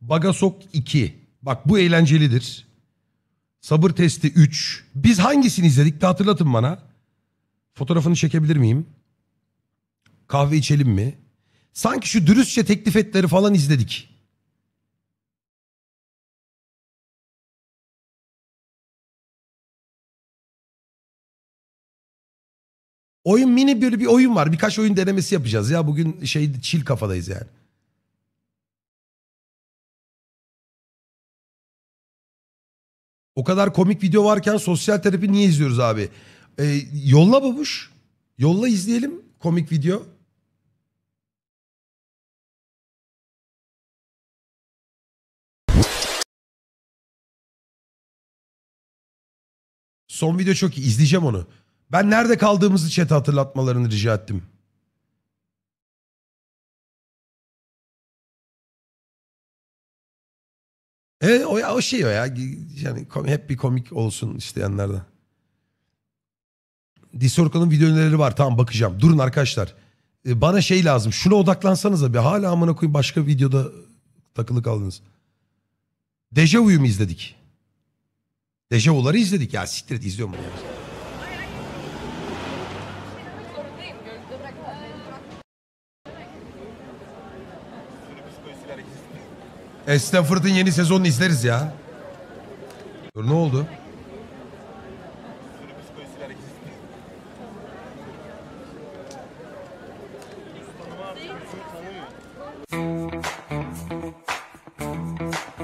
Bagasok 2. Bak bu eğlencelidir. Sabır testi 3. Biz hangisini izledik de hatırlatın bana. Fotoğrafını çekebilir miyim? Kahve içelim mi? Sanki şu dürüstçe teklif etleri falan izledik. Oyun mini böyle bir oyun var. Birkaç oyun denemesi yapacağız ya. Bugün şey chill kafadayız yani. O kadar komik video varken sosyal terapi niye izliyoruz abi? Ee, yolla babuş. Yolla izleyelim komik video. Son video çok iyi. İzleyeceğim onu. Ben nerede kaldığımızı chat'e hatırlatmalarını rica ettim. Evet o, ya, o şey o ya. Yani hep bir komik olsun isteyenlerden. Discord'un video önerileri var. Tamam bakacağım. Durun arkadaşlar. Ee, Bana şey lazım. Şuna odaklansanız bir. Hala amına koyayım başka videoda takılı kaldınız. Dejavu'yu mu izledik? Dejavu'ları izledik. Ya siktir et izliyorum bunu. E, Stanford'ın yeni sezonunu izleriz ya. Dur ne oldu?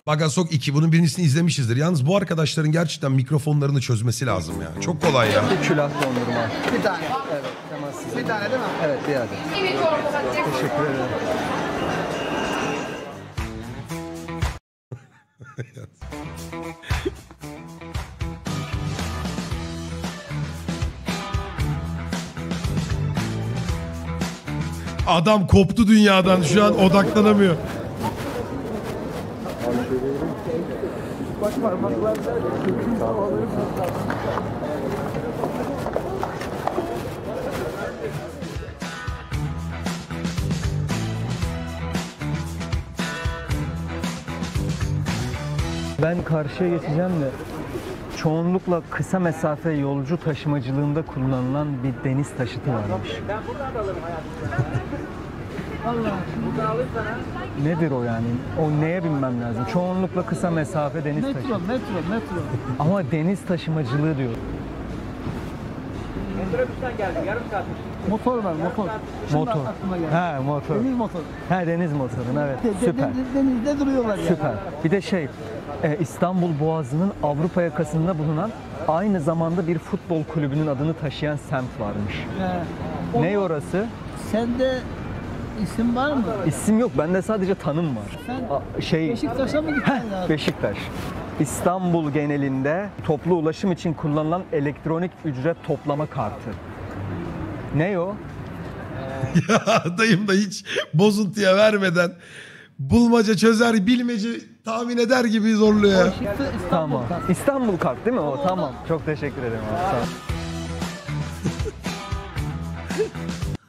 Bagasok 2 bunun birincisini izlemişizdir. Yalnız bu arkadaşların gerçekten mikrofonlarını çözmesi lazım ya. Çok kolay ya. Bir külah dondurma. Bir tane. Evet, temassız. Bir tane değil mi? Evet, bir adet. Teşekkür ederim. Adam koptu dünyadan şu an odaklanamıyor. Ben karşıya geçeceğim de çoğunlukla kısa mesafe yolcu taşımacılığında kullanılan bir deniz taşıtı varmış. Nedir o yani? O neye binmem lazım? Çoğunlukla kısa mesafe deniz Metro, taşıtı. metro, metro. Ama deniz taşımacılığı diyor. Motor var, motor. Şimdi Motor. aklıma geldi. Ha motor. Deniz motoru. Ha deniz motorun evet. De- de- Süper. de- denizde duruyorlar yani. Süper. Bir de şey, İstanbul Boğazı'nın Avrupa yakasında bulunan aynı zamanda bir futbol kulübünün adını taşıyan semt varmış. He. Ne orası? Sende isim var mı? İsim yok, bende sadece tanım var. Sen A- şey, Beşiktaş'a mı Heh, lazım? Beşiktaş. İstanbul genelinde toplu ulaşım için kullanılan elektronik ücret toplama kartı. Ne o? Ya dayım da hiç bozuntuya vermeden bulmaca çözer bilmece tahmin eder gibi zorluyor İstanbul. İstanbul kart değil mi o? Tamam. Çok teşekkür ederim abi. Sağ ol.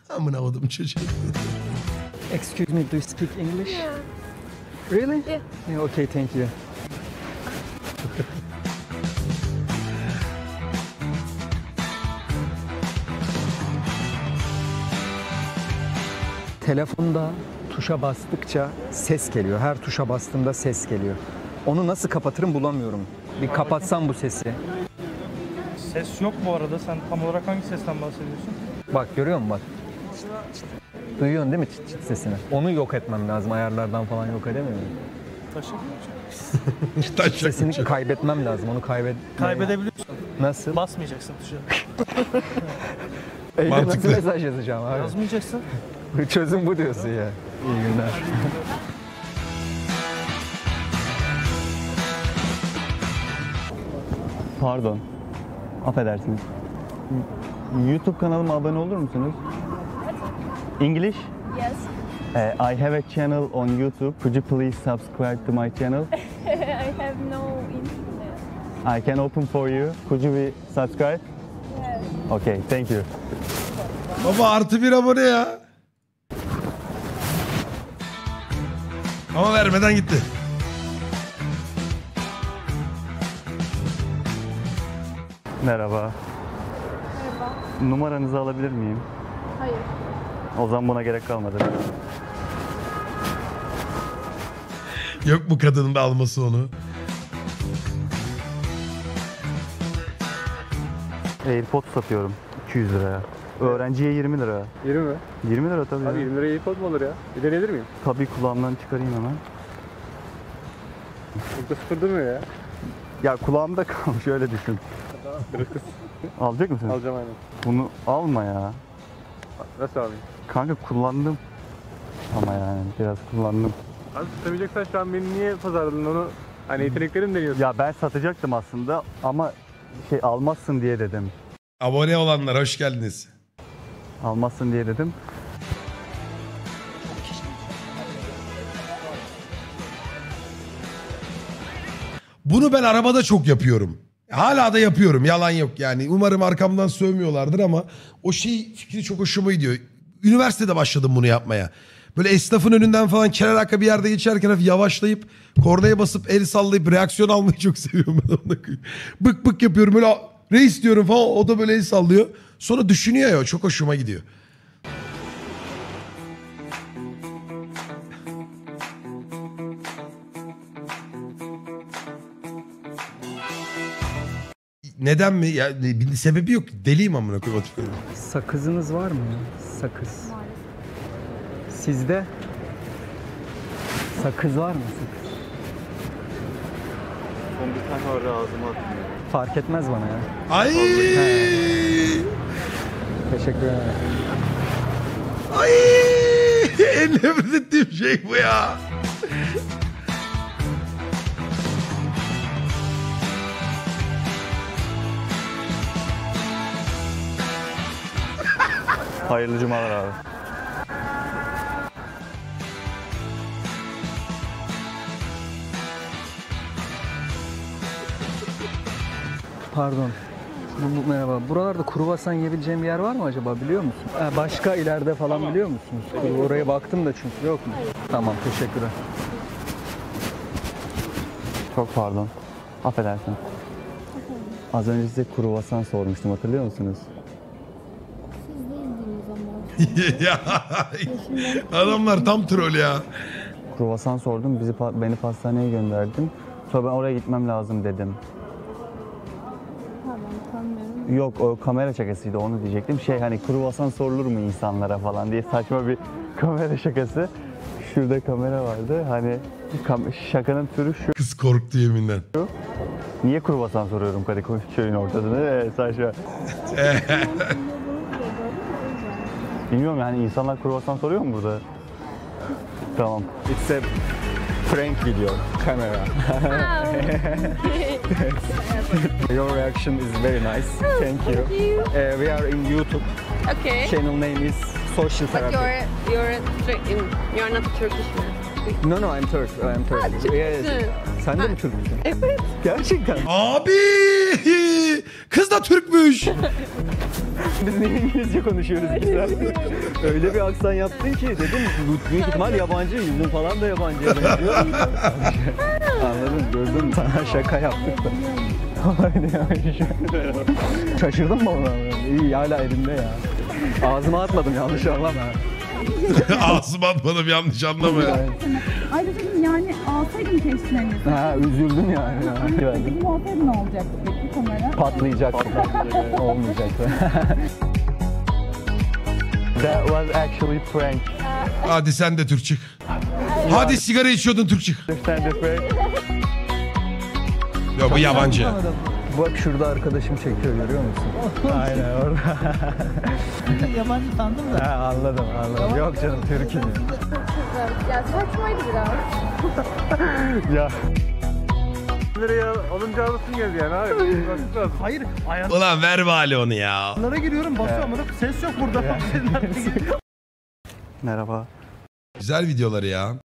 Amına kodum çocuğu. Excuse me, do you speak English? Yeah. Really? Yeah. Yeah, okay, thank you. Telefonda tuşa bastıkça ses geliyor. Her tuşa bastığımda ses geliyor. Onu nasıl kapatırım bulamıyorum. Bir kapatsam bu sesi. Ses yok bu arada. Sen tam olarak hangi sesten bahsediyorsun? Bak görüyor musun bak. Duyuyorsun değil mi çıt çıt sesini? Onu yok etmem lazım. Ayarlardan falan yok edemiyorum. Taşı. Taşak Sesini kaybetmem lazım. Onu kaybet... Kaybedebiliyorsun. Nasıl? Basmayacaksın tuşa. Evde nasıl Mantıklı. mesaj yazacağım abi? Yazmayacaksın. Çözüm bu diyorsun ya. İyi günler. Pardon. Affedersiniz. YouTube kanalıma abone olur musunuz? English? Yes. Uh, I have a channel on YouTube. Could you please subscribe to my channel? I have no internet. I can open for you. Could you be subscribe? Yes. Okay, thank you. Baba artı bir abone ya. Ama vermeden gitti. Merhaba. Merhaba. Numaranızı alabilir miyim? Hayır. O zaman buna gerek kalmadı. Yok bu kadının da alması onu. AirPods satıyorum 200 liraya. Öğrenciye 20 lira. 20 mi? 20 lira tabii. Abi ya. 20 liraya iyi kod mu olur ya? Bir deneyebilir miyim? Tabii kulağımdan çıkarayım hemen. Çok da sıfır durmuyor ya. Ya kulağımda kalmış öyle düşün. Alacak mısın? Alacağım aynen. Bunu alma ya. Nasıl alayım? Kanka kullandım. Ama yani biraz kullandım. Abi tutamayacaksan şu an beni niye pazarladın onu? Hani yeteneklerim deniyorsun. Ya ben satacaktım aslında ama şey almazsın diye dedim. Abone olanlar hoş geldiniz. Almazsın diye dedim. Bunu ben arabada çok yapıyorum. Hala da yapıyorum yalan yok yani. Umarım arkamdan sövmüyorlardır ama o şey fikri çok hoşuma gidiyor. Üniversitede başladım bunu yapmaya. Böyle esnafın önünden falan kenar arka bir yerde geçerken hafif yavaşlayıp kornaya basıp el sallayıp reaksiyon almayı çok seviyorum ben koyayım. Bık bık yapıyorum böyle reis diyorum falan o da böyle el sallıyor. Sonra düşünüyor ya çok hoşuma gidiyor. Neden mi? Ya bir sebebi yok. Deliyim amına koyayım. Sakızınız var mı ya? Sakız. Sizde? Sakız var mı? Sakız. Son bir tane var ağzıma atmıyor. Fark etmez bana ya. Ay! Teşekkür ederim. Ay! En nefret ettiğim şey bu ya. Hayırlı cumalar abi. Pardon. Merhaba. Buralarda kruvasan yiyebileceğim bir yer var mı acaba biliyor musun? Başka ileride falan biliyor musunuz? Oraya baktım da çünkü yok mu? Tamam teşekkürler. Çok pardon. Affedersin. Az önce size kruvasan sormuştum hatırlıyor musunuz? ya adamlar tam troll ya. Kruvasan sordum, bizi beni pastaneye gönderdin. Sonra ben oraya gitmem lazım dedim. Yok o kamera şakasıydı onu diyecektim. Şey hani kruvasan sorulur mu insanlara falan diye saçma bir kamera şakası. Şurada kamera vardı. Hani kam- şakanın türü şu. Kız korktu yeminle. Niye kruvasan soruyorum Kadıköy köyün ortasında? Evet saçma. Bilmiyorum yani insanlar kruvasan soruyor mu burada? Tamam. It's a prank video. Camera. Your reaction is very nice. Thank you. Thank you. Uh, we are in YouTube. Okay. Channel name is Social But Therapy. you're you're in, you're not Turkish man. No no I'm Turk. I'm Turk. Ha, Türksün. Yes. Sen de mi Türk müsün? Evet. Gerçekten. Abi! Kız da Türkmüş. Biz niye İngilizce konuşuyoruz güzel? Öyle bir aksan yaptın ki dedim büyük ihtimal yabancı, yüzün falan da yabancıya benziyor. Anladın, gördün mü? Sana şaka yaptık da. Şaşırdın mı ona? İyi hala elimde ya. Ağzıma atmadım yanlış anlama. Ağzıma atmadım yanlış anlama ya. Ayrıca dedim yani alsaydın keşkelerinizi. Ha üzüldüm yani. Peki bu olsaydı ne olacaktı peki kamera? Patlayacaktı. Olmayacaktı. That was actually prank. Hadi sen de Türk çık. Hadi sigara içiyordun Türk çık. Prank? Yok bu yabancı. Bak şurada arkadaşım çekiyor görüyor musun? Aynen orada. Yabancı sandım da. Ha, anladım anladım. Yok canım Türk'üm. Ya saçmaydı biraz. Ya. liraya alınca alırsın geldi yani abi. Hayır. Ulan ver bari onu ya. Ayarlara giriyorum basıyorum. Ama ses yok burada. Merhaba. Güzel videoları ya.